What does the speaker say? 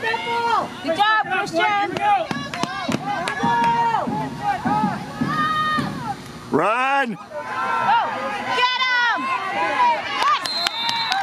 Good job, Christian. Run!